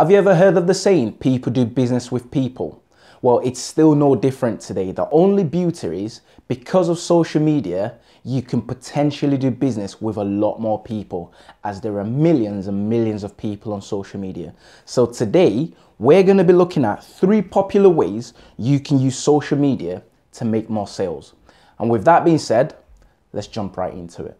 Have you ever heard of the saying, people do business with people? Well, it's still no different today. The only beauty is because of social media, you can potentially do business with a lot more people as there are millions and millions of people on social media. So today, we're going to be looking at three popular ways you can use social media to make more sales. And with that being said, let's jump right into it.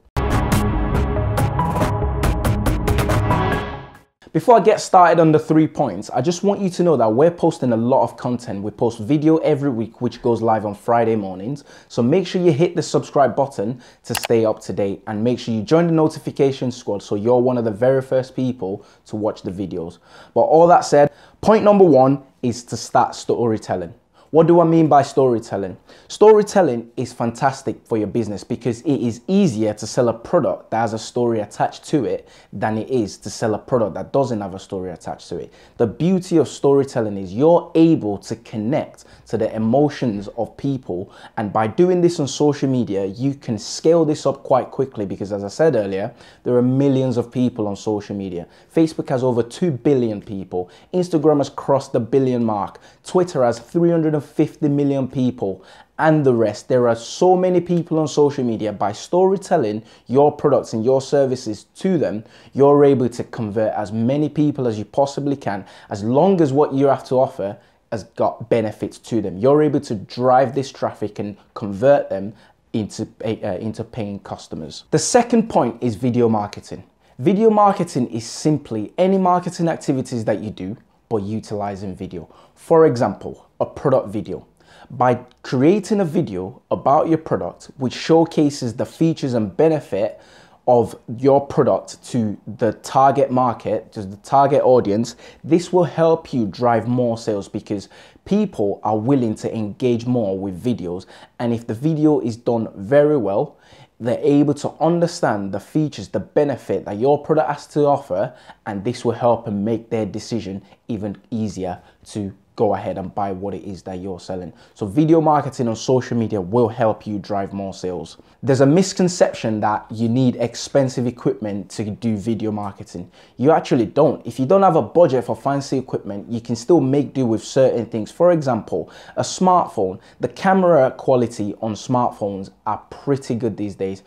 Before I get started on the three points, I just want you to know that we're posting a lot of content. We post video every week, which goes live on Friday mornings. So make sure you hit the subscribe button to stay up to date and make sure you join the notification squad so you're one of the very first people to watch the videos. But all that said, point number one is to start storytelling. What do I mean by storytelling? Storytelling is fantastic for your business because it is easier to sell a product that has a story attached to it than it is to sell a product that doesn't have a story attached to it. The beauty of storytelling is you're able to connect to the emotions of people and by doing this on social media, you can scale this up quite quickly because as I said earlier, there are millions of people on social media. Facebook has over 2 billion people. Instagram has crossed the billion mark. Twitter has 300 50 million people and the rest. There are so many people on social media. By storytelling your products and your services to them, you're able to convert as many people as you possibly can, as long as what you have to offer has got benefits to them. You're able to drive this traffic and convert them into, uh, into paying customers. The second point is video marketing. Video marketing is simply any marketing activities that you do but utilizing video. For example, a product video. By creating a video about your product which showcases the features and benefit of your product to the target market, to the target audience, this will help you drive more sales because people are willing to engage more with videos. And if the video is done very well, they're able to understand the features, the benefit that your product has to offer, and this will help them make their decision even easier to go ahead and buy what it is that you're selling. So video marketing on social media will help you drive more sales. There's a misconception that you need expensive equipment to do video marketing. You actually don't. If you don't have a budget for fancy equipment, you can still make do with certain things. For example, a smartphone, the camera quality on smartphones are pretty good these days.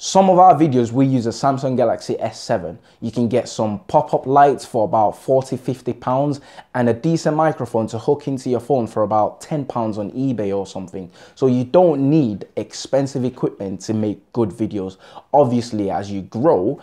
Some of our videos, we use a Samsung Galaxy S7. You can get some pop-up lights for about 40, 50 pounds and a decent microphone to hook into your phone for about 10 pounds on eBay or something. So you don't need expensive equipment to make good videos. Obviously, as you grow,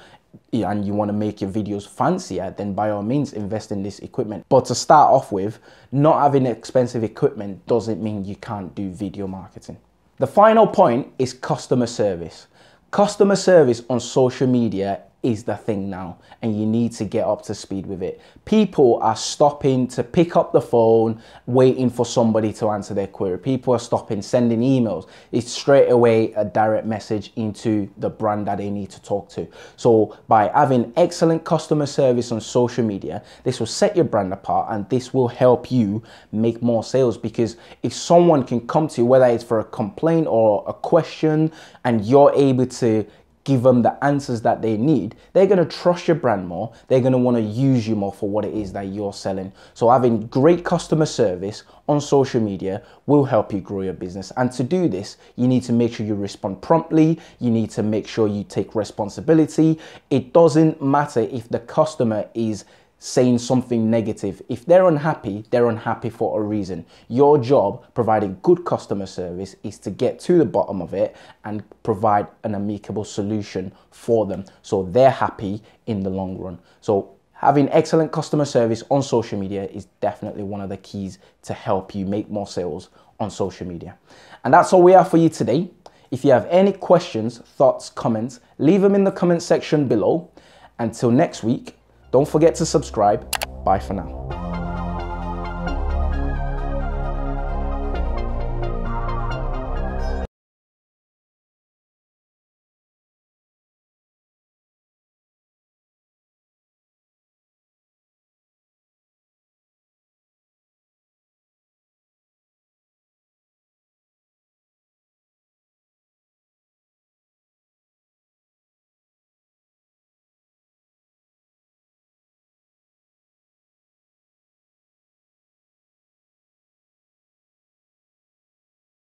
and you want to make your videos fancier, then by all means invest in this equipment. But to start off with, not having expensive equipment doesn't mean you can't do video marketing. The final point is customer service. Customer service on social media is the thing now and you need to get up to speed with it. People are stopping to pick up the phone, waiting for somebody to answer their query. People are stopping sending emails. It's straight away a direct message into the brand that they need to talk to. So by having excellent customer service on social media, this will set your brand apart and this will help you make more sales because if someone can come to you, whether it's for a complaint or a question, and you're able to give them the answers that they need, they're going to trust your brand more. They're going to want to use you more for what it is that you're selling. So having great customer service on social media will help you grow your business. And to do this, you need to make sure you respond promptly. You need to make sure you take responsibility. It doesn't matter if the customer is saying something negative. If they're unhappy, they're unhappy for a reason. Your job, providing good customer service, is to get to the bottom of it and provide an amicable solution for them so they're happy in the long run. So having excellent customer service on social media is definitely one of the keys to help you make more sales on social media. And that's all we have for you today. If you have any questions, thoughts, comments, leave them in the comment section below. Until next week, don't forget to subscribe. Bye for now.